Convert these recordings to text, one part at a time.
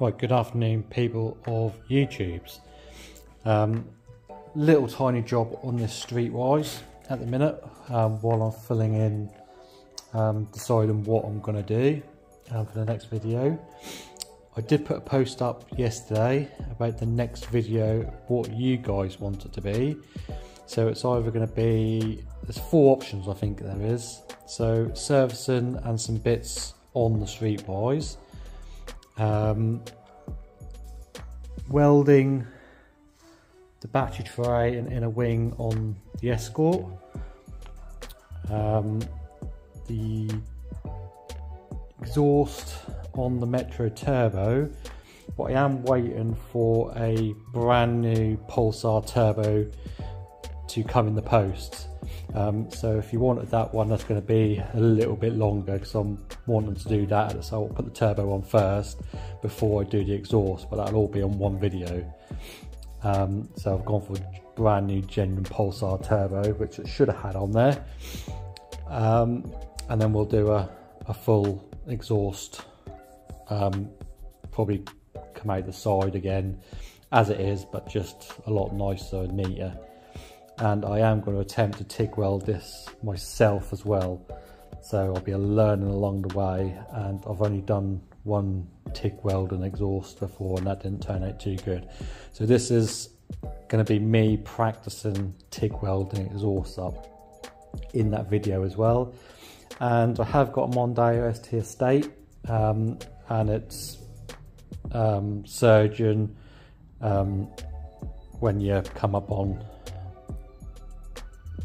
Right, good afternoon, people of YouTubes. Um, little tiny job on this streetwise at the minute um, while I'm filling in, um, deciding what I'm going to do um, for the next video. I did put a post up yesterday about the next video, what you guys want it to be. So it's either going to be, there's four options I think there is. So servicing and some bits on the streetwise um, welding the battery tray and inner wing on the Escort, um, the exhaust on the Metro Turbo, but I am waiting for a brand new Pulsar Turbo to come in the post. Um, so if you wanted that one, that's going to be a little bit longer because I'm wanting to do that. So I'll put the turbo on first before I do the exhaust, but that'll all be on one video. Um, so I've gone for a brand new genuine Pulsar turbo, which it should have had on there. Um, and then we'll do a, a full exhaust, um, probably come out the side again as it is, but just a lot nicer and neater and I am going to attempt to TIG weld this myself as well. So I'll be learning along the way and I've only done one TIG weld and exhaust before and that didn't turn out too good. So this is going to be me practicing TIG welding exhaust up in that video as well. And I have got a Mondeo ST Estate um, and it's um, surgeon um, when you come up on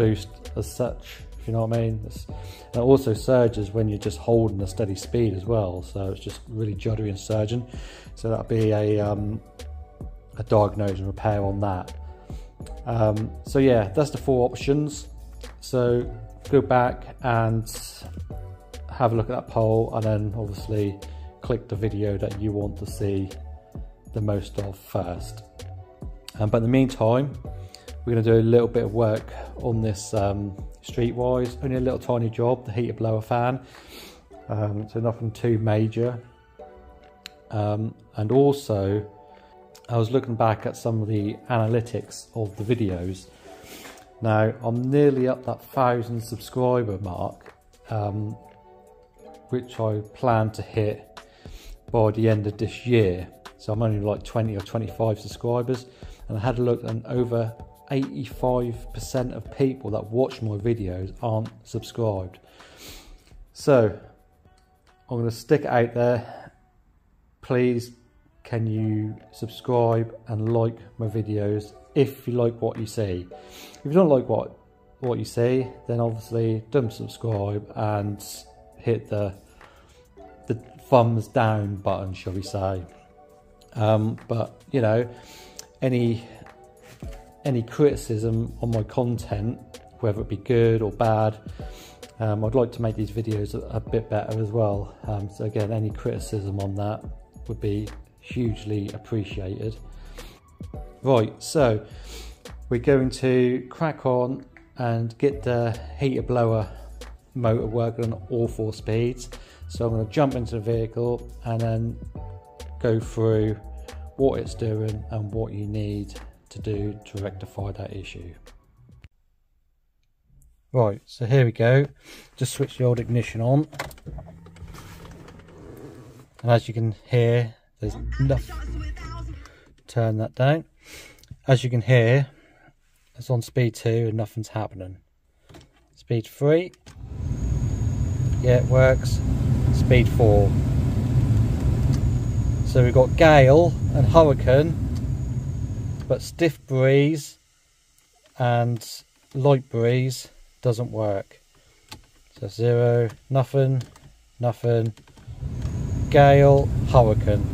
boost as such, if you know what I mean. It's, it also surges when you're just holding a steady speed as well, so it's just really juddery and surging. So that'll be a, um, a diagnose and repair on that. Um, so yeah, that's the four options. So go back and have a look at that poll and then obviously click the video that you want to see the most of first. Um, but in the meantime, we're going to do a little bit of work on this um, streetwise, only a little tiny job, the heater blower fan. Um, so nothing too major. Um, and also, I was looking back at some of the analytics of the videos. Now, I'm nearly up that thousand subscriber mark, um, which I plan to hit by the end of this year. So I'm only like 20 or 25 subscribers, and I had a look, and over 85% of people that watch my videos aren't subscribed. So I'm going to stick it out there. Please, can you subscribe and like my videos if you like what you see? If you don't like what what you see, then obviously don't subscribe and hit the the thumbs down button, shall we say? Um, but you know, any any criticism on my content, whether it be good or bad. Um, I'd like to make these videos a, a bit better as well. Um, so again, any criticism on that would be hugely appreciated. Right, so we're going to crack on and get the heater blower motor working on all four speeds. So I'm going to jump into the vehicle and then go through what it's doing and what you need to do to rectify that issue. Right, so here we go. Just switch the old ignition on. And as you can hear, there's nothing. Turn that down. As you can hear, it's on speed 2 and nothing's happening. Speed 3. Yeah, it works. Speed 4. So we've got Gale and Hurricane but stiff breeze and light breeze doesn't work. So zero, nothing, nothing, gale, hurricane.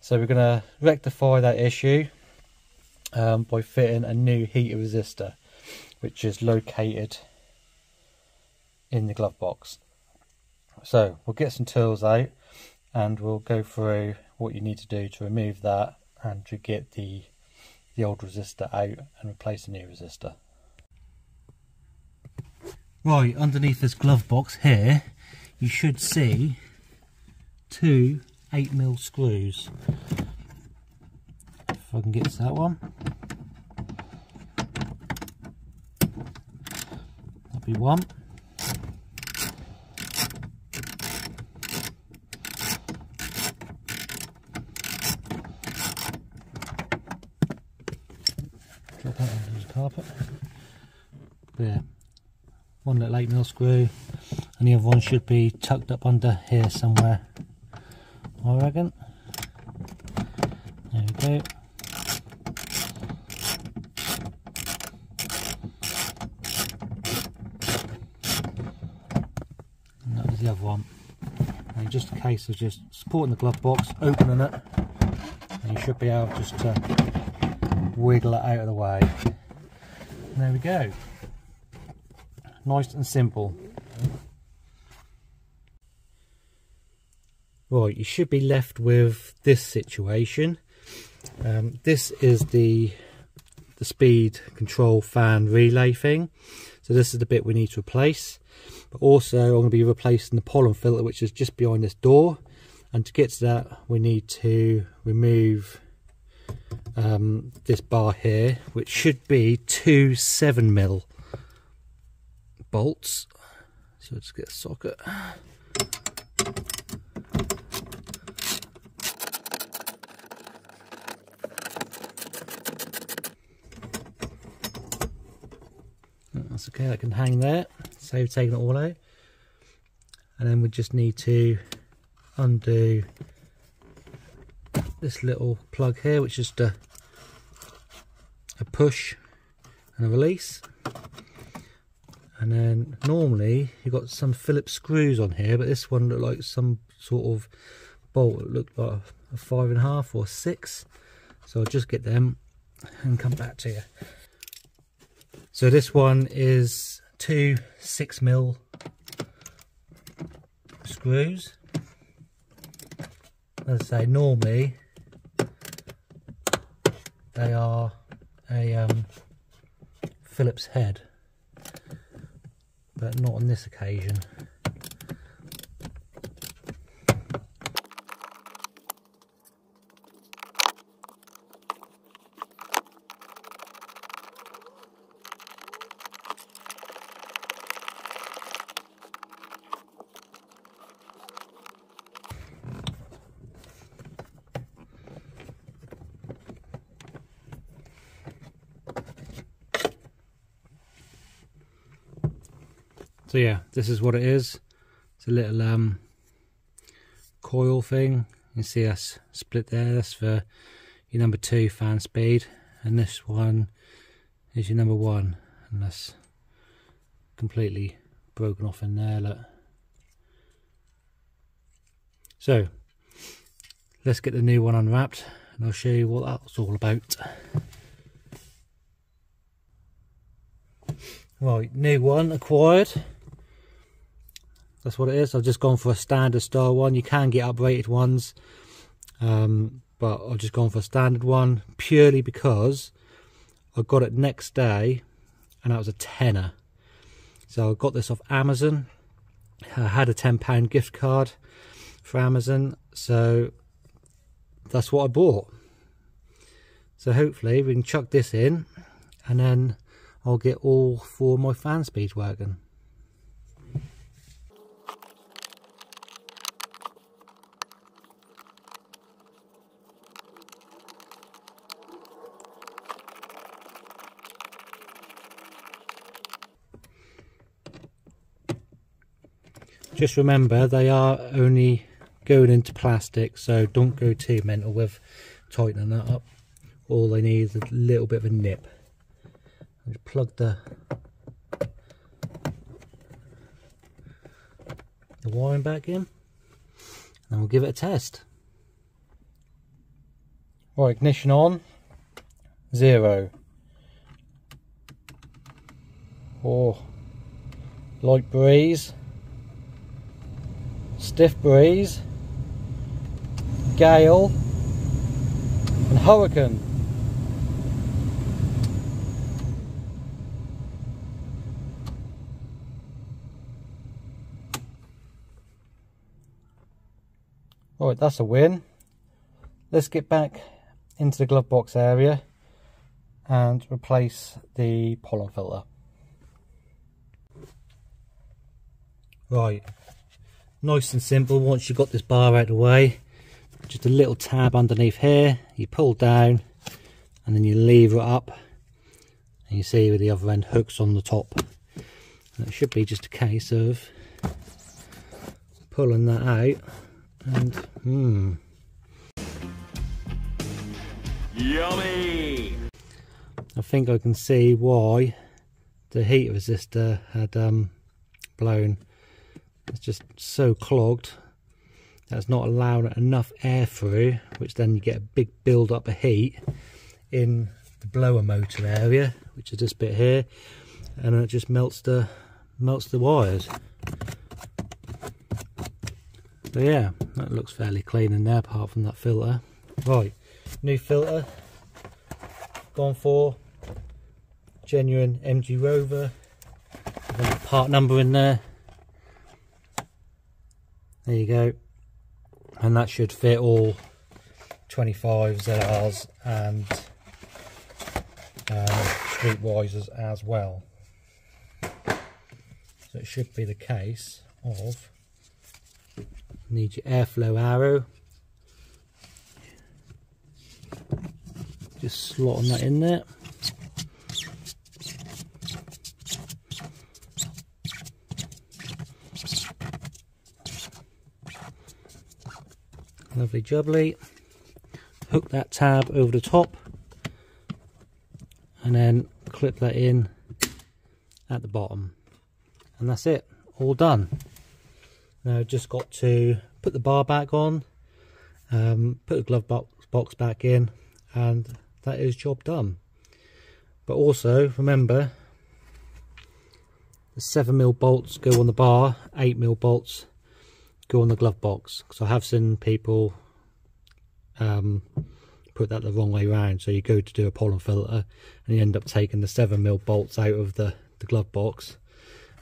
So we're going to rectify that issue um, by fitting a new heater resistor, which is located in the glove box. So we'll get some tools out and we'll go through what you need to do to remove that and to get the the old resistor out and replace the new resistor. Right, underneath this glove box here, you should see two 8mm screws. If I can get to that one. That'll be one. Drop that onto the carpet. But yeah, one little 8mm screw. And the other one should be tucked up under here somewhere. I reckon there we go. And that was the other one. And just a case of just supporting the glove box opening it and you should be able just to wiggle it out of the way and there we go nice and simple Right, you should be left with this situation. Um, this is the the speed control fan relay thing. So this is the bit we need to replace. But also I'm going to be replacing the pollen filter which is just behind this door. And to get to that we need to remove um, this bar here which should be two 7mm bolts. So let's get a socket. That's okay, that can hang there. Save taking it all out. And then we just need to undo this little plug here, which is a, a push and a release. And then normally you've got some Phillips screws on here, but this one looked like some sort of bolt. It looked like a five and a half or six. So I'll just get them and come back to you. So this one is two 6 mil screws. As I say, normally they are a um, Phillips head, but not on this occasion. So yeah, this is what it is. It's a little um, coil thing. You see us split there. That's for your number two fan speed, and this one is your number one, and that's completely broken off in there. Look. So let's get the new one unwrapped, and I'll show you what that's all about. Right, new one acquired that's what it is. I've just gone for a standard style one. You can get uprated ones um, but I've just gone for a standard one purely because I got it next day and that was a tenner. So I got this off Amazon. I had a £10 gift card for Amazon. So that's what I bought. So hopefully we can chuck this in and then I'll get all four of my fan speeds working just remember they are only going into plastic so don't go too mental with tightening that up. All they need is a little bit of a nip. Just plug the the wiring back in and we'll give it a test. Right ignition on. Zero. Oh light breeze stiff breeze, gale, and hurricane. Right, that's a win. Let's get back into the glove box area and replace the pollen filter. Right, nice and simple once you've got this bar out of the way. Just a little tab underneath here, you pull down and then you lever it up and you see where the other end hooks on the top. And it should be just a case of pulling that out and hmm. Yummy! I think I can see why the heat resistor had um, blown. It's just so clogged that's not allowing enough air through, which then you get a big build up of heat in the blower motor area, which is this bit here, and it just melts the melts the wires. But yeah, that looks fairly clean in there apart from that filter. Right, new filter. Gone for genuine MG Rover. Part number in there. There you go. And that should fit all 25 ZRs and um, Streetwisers as well. So it should be the case of need your airflow arrow just slotting that in there lovely jubbly hook that tab over the top and then clip that in at the bottom. And that's it all done. Now just got to put the bar back on, um, put the glove box, box back in, and that is job done. But also remember, the 7mm bolts go on the bar, 8mm bolts go on the glove box. Because I have seen people um, put that the wrong way around. So you go to do a pollen filter and you end up taking the 7mm bolts out of the, the glove box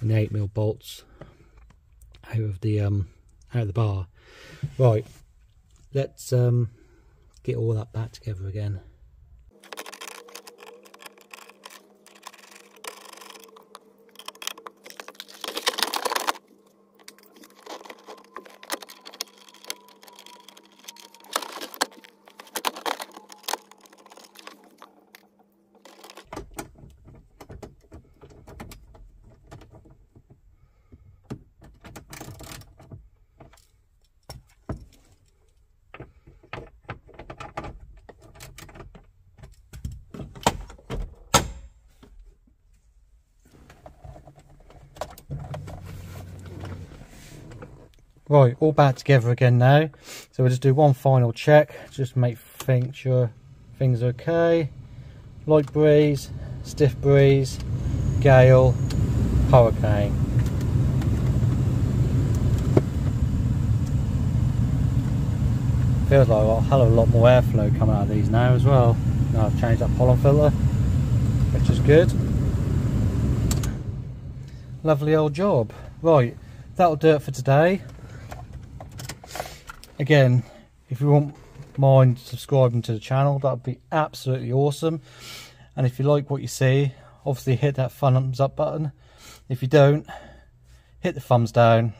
and the 8mm bolts out of the um out of the bar. Right, let's um get all that back together again. Right, all back together again now. So we'll just do one final check, just make think sure things are okay. Light breeze, stiff breeze, gale, hurricane. Feels like a hell of a lot more airflow coming out of these now as well. Now I've changed that pollen filter, which is good. Lovely old job. Right, that'll do it for today again if you won't mind subscribing to the channel that would be absolutely awesome. And if you like what you see obviously hit that thumbs up button. If you don't hit the thumbs down.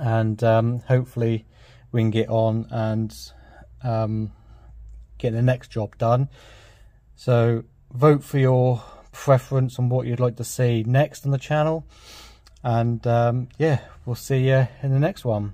And um, hopefully we can get on and um, get the next job done. So vote for your preference on what you'd like to see next on the channel. And um, yeah we'll see you in the next one